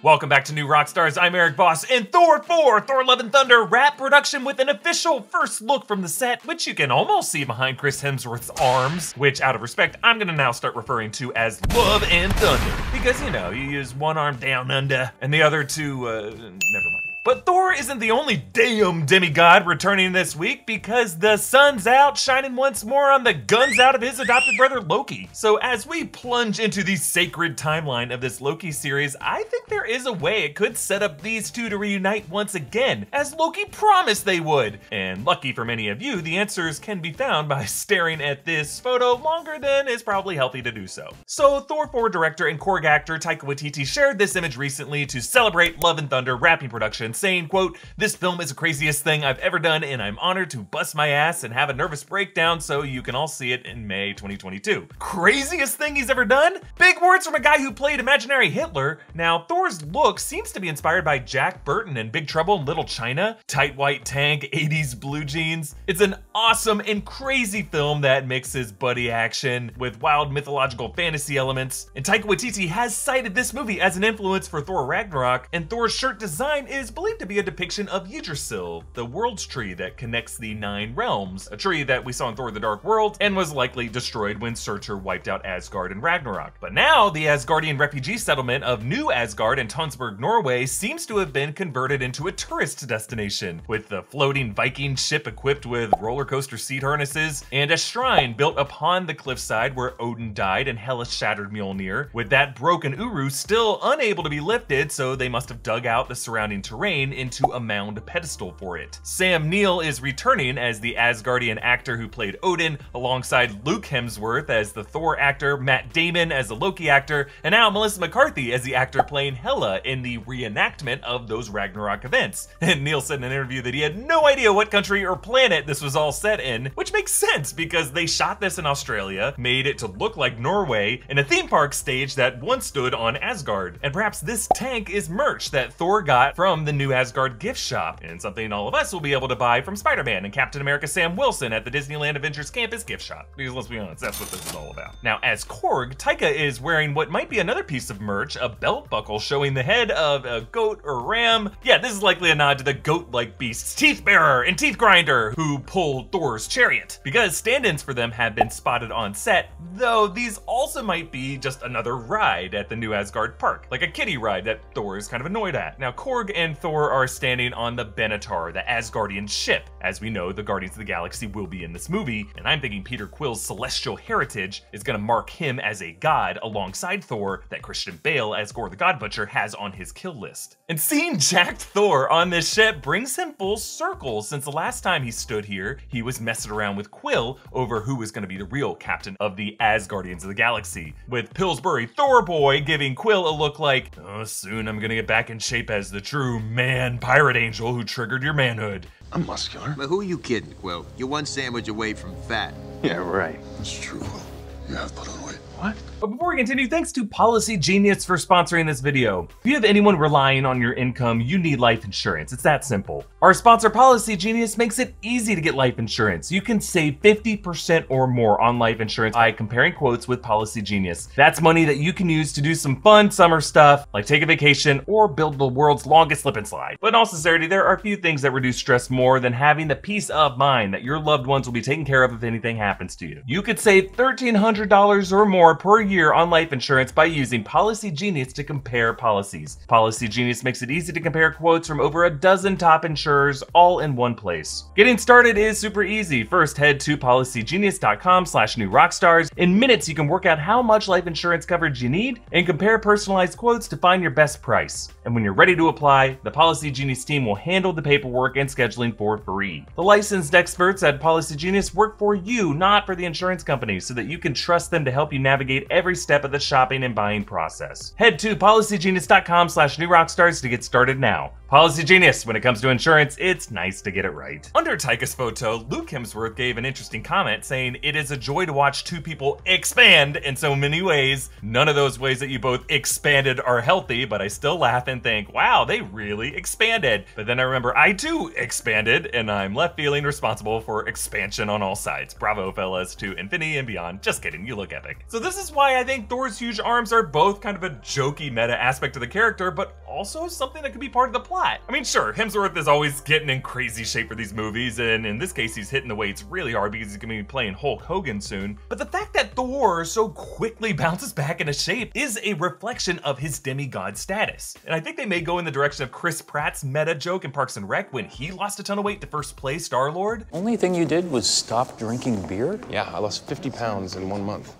Welcome back to New Rockstars. I'm Erik Voss, and Thor 4, Thor Love and Thunder wrap production with an official first look from the set, which you can almost see behind Chris Hemsworth's arms, which, out of respect, I'm gonna now start referring to as Love and Thunder. Because, you know, you use one arm down under, and the other two, uh, never mind. But Thor isn't the only damn demigod returning this week because the sun's out shining once more on the guns out of his adopted brother Loki. So as we plunge into the sacred timeline of this Loki series, I think there is a way it could set up these two to reunite once again, as Loki promised they would. And lucky for many of you, the answers can be found by staring at this photo longer than is probably healthy to do so. So Thor 4 director and Korg actor Taika Waititi shared this image recently to celebrate Love and Thunder wrapping production saying, quote, this film is the craziest thing I've ever done and I'm honored to bust my ass and have a nervous breakdown so you can all see it in May 2022. Craziest thing he's ever done? Big words from a guy who played imaginary Hitler. Now, Thor's look seems to be inspired by Jack Burton and Big Trouble in Little China. Tight white tank, 80s blue jeans. It's an awesome and crazy film that mixes buddy action with wild mythological fantasy elements. And Taika Waititi has cited this movie as an influence for Thor Ragnarok, and Thor's shirt design is believed to be a depiction of Yggdrasil, the world's tree that connects the nine realms, a tree that we saw in Thor the Dark World and was likely destroyed when Surtur wiped out Asgard and Ragnarok. But now, the Asgardian refugee settlement of New Asgard in Tonsberg, Norway seems to have been converted into a tourist destination, with the floating Viking ship equipped with roller coaster seat harnesses and a shrine built upon the cliffside where Odin died and Hela shattered Mjolnir, with that broken Uru still unable to be lifted, so they must have dug out the surrounding terrain into a mound pedestal for it. Sam Neill is returning as the Asgardian actor who played Odin, alongside Luke Hemsworth as the Thor actor, Matt Damon as the Loki actor, and now Melissa McCarthy as the actor playing Hela in the reenactment of those Ragnarok events. And Neill said in an interview that he had no idea what country or planet this was all set in, which makes sense because they shot this in Australia, made it to look like Norway, in a theme park stage that once stood on Asgard. And perhaps this tank is merch that Thor got from the new Asgard gift shop, and something all of us will be able to buy from Spider-Man and Captain America Sam Wilson at the Disneyland Adventures Campus gift shop. Because let's be honest, that's what this is all about. Now, as Korg, Taika is wearing what might be another piece of merch, a belt buckle showing the head of a goat or ram. Yeah, this is likely a nod to the goat-like beasts, Teeth Bearer and Teeth Grinder, who pulled Thor's chariot. Because stand-ins for them have been spotted on set, though these also might be just another ride at the new Asgard park, like a kiddie ride that Thor is kind of annoyed at. Now, Korg and Thor Thor are standing on the Benatar, the Asgardian ship. As we know, the Guardians of the Galaxy will be in this movie, and I'm thinking Peter Quill's celestial heritage is gonna mark him as a god alongside Thor that Christian Bale as Gorr the God Butcher has on his kill list. And seeing jacked Thor on this ship brings him full circle since the last time he stood here, he was messing around with Quill over who was gonna be the real captain of the Asgardians of the Galaxy, with Pillsbury Thor Boy giving Quill a look like, oh, soon I'm gonna get back in shape as the true man man, pirate angel who triggered your manhood. I'm muscular. But who are you kidding, Quill? You're one sandwich away from fat. Yeah, right. It's true, Quill. You have put on weight. What? But before we continue, thanks to Policygenius for sponsoring this video. If you have anyone relying on your income, you need life insurance. It's that simple. Our sponsor, Policygenius, makes it easy to get life insurance. You can save 50% or more on life insurance by comparing quotes with Policygenius. That's money that you can use to do some fun summer stuff, like take a vacation or build the world's longest slip and slide. But in all sincerity, there are a few things that reduce stress more than having the peace of mind that your loved ones will be taken care of if anything happens to you. You could save $1,300 or more per year on life insurance by using Policygenius to compare policies. Policygenius makes it easy to compare quotes from over a dozen top insurers all in one place. Getting started is super easy. First, head to policygenius.com slash new rockstars. In minutes, you can work out how much life insurance coverage you need and compare personalized quotes to find your best price. And when you're ready to apply, the Policygenius team will handle the paperwork and scheduling for free. The licensed experts at Policygenius work for you, not for the insurance company, so that you can trust them to help you navigate every step of the shopping and buying process. Head to policygenius.com slash new rockstars to get started now. Policygenius. When it comes to insurance, it's nice to get it right. Under Taika's photo, Luke Hemsworth gave an interesting comment saying, It is a joy to watch two people expand in so many ways. None of those ways that you both expanded are healthy, but I still laugh and think, wow, they really expanded. But then I remember I too expanded, and I'm left feeling responsible for expansion on all sides. Bravo, fellas, to infinity and beyond. Just kidding, you look epic. So this is why I think Thor's huge arms are both kind of a jokey meta aspect of the character, but also something that could be part of the plot plot. I mean, sure, Hemsworth is always getting in crazy shape for these movies, and in this case, he's hitting the weights really hard because he's gonna be playing Hulk Hogan soon. But the fact that Thor so quickly bounces back into shape is a reflection of his demigod status. And I think they may go in the direction of Chris Pratt's meta joke in Parks and Rec when he lost a ton of weight to first play Star Lord. Only thing you did was stop drinking beer? Yeah, I lost 50 pounds in one month.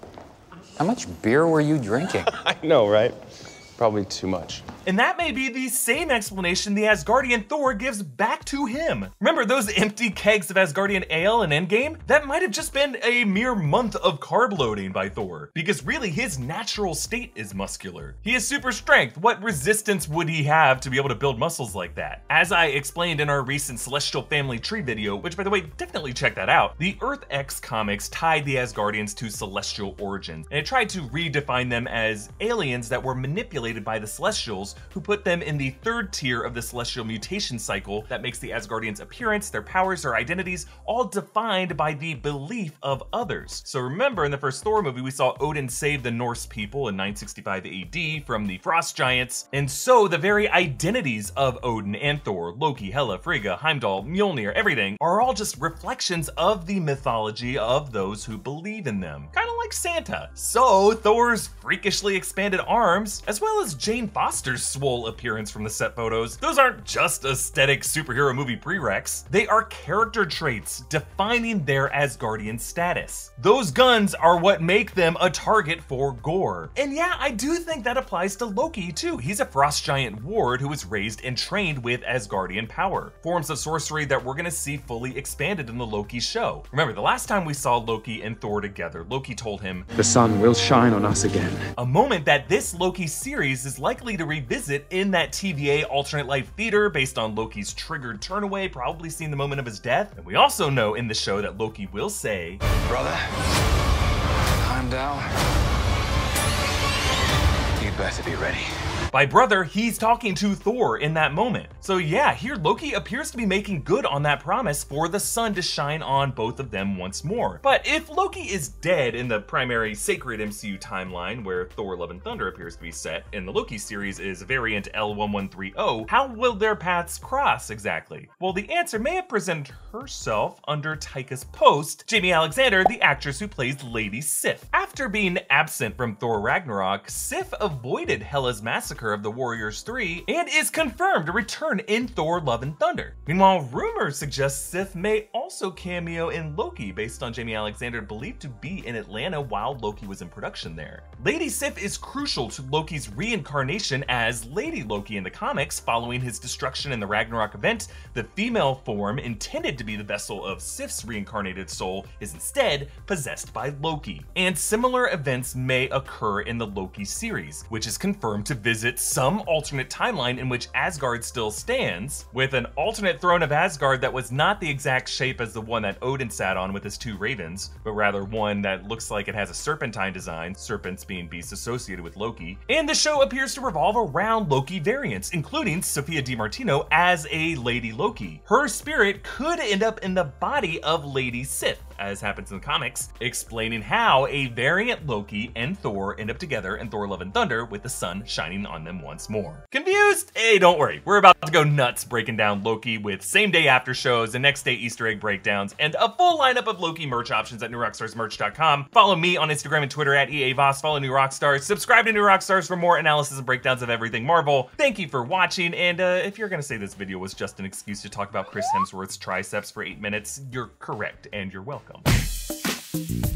How much beer were you drinking? I know, right? Probably too much. And that may be the same explanation the Asgardian Thor gives back to him. Remember those empty kegs of Asgardian ale in Endgame? That might have just been a mere month of carb loading by Thor, because really his natural state is muscular. He has super strength. What resistance would he have to be able to build muscles like that? As I explained in our recent Celestial Family Tree video, which by the way, definitely check that out, the Earth X comics tied the Asgardians to celestial origins, and it tried to redefine them as aliens that were manipulated by the Celestials who put them in the third tier of the celestial mutation cycle that makes the Asgardians' appearance, their powers, their identities, all defined by the belief of others. So remember in the first Thor movie, we saw Odin save the Norse people in 965 AD from the Frost Giants, and so the very identities of Odin and Thor, Loki, Hela, Frigga, Heimdall, Mjolnir, everything, are all just reflections of the mythology of those who believe in them. Kind of like Santa. So Thor's freakishly expanded arms, as well as Jane Foster's swole appearance from the set photos, those aren't just aesthetic superhero movie prereqs. They are character traits defining their Asgardian status. Those guns are what make them a target for Gorr. And yeah, I do think that applies to Loki too. He's a frost giant ward who was raised and trained with Asgardian power, forms of sorcery that we're gonna see fully expanded in the Loki show. Remember, the last time we saw Loki and Thor together, Loki told him, The sun will shine on us again. A moment that this Loki series is likely to revisit in that TVA alternate life theater based on Loki's triggered turnaway, probably seeing the moment of his death. And we also know in the show that Loki will say, Brother, Heimdall, you better be ready. By brother, he's talking to Thor in that moment. So yeah, here Loki appears to be making good on that promise for the sun to shine on both of them once more. But if Loki is dead in the primary sacred MCU timeline where Thor Love and Thunder appears to be set, and the Loki series is variant L1130, how will their paths cross exactly? Well, the answer may have presented herself under Taika's post, Jaimie Alexander, the actress who plays Lady Sif. After being absent from Thor Ragnarok, Sif avoided Hela's massacre of the Warriors 3 and is confirmed to return in Thor Love and Thunder. Meanwhile, rumors suggest Sif may also cameo in Loki based on Jaimie Alexander believed to be in Atlanta while Loki was in production there. Lady Sif is crucial to Loki's reincarnation as Lady Loki in the comics following his destruction in the Ragnarok event. The female form intended to be the vessel of Sif's reincarnated soul is instead possessed by Loki. And similar events may occur in the Loki series, which is confirmed to visit some alternate timeline in which Asgard still stands, with an alternate throne of Asgard that was not the exact shape as the one that Odin sat on with his two ravens, but rather one that looks like it has a serpentine design, serpents being beasts associated with Loki. And the show appears to revolve around Loki variants, including Sophia Di Martino as a Lady Loki. Her spirit could end up in the body of Lady Sif, as happens in the comics, explaining how a variant Loki and Thor end up together in Thor Love and Thunder with the sun shining on them once more. Confused? Hey, don't worry. We're about to go nuts breaking down Loki with same day after shows and next day Easter egg breakdowns and a full lineup of Loki merch options at newrockstarsmerch.com. Follow me on Instagram and Twitter at EAVoss. Follow New Rockstars. Subscribe to New Rockstars for more analysis and breakdowns of everything Marvel. Thank you for watching. And uh, if you're gonna say this video was just an excuse to talk about Chris Hemsworth's triceps for eight minutes, you're correct and you're welcome.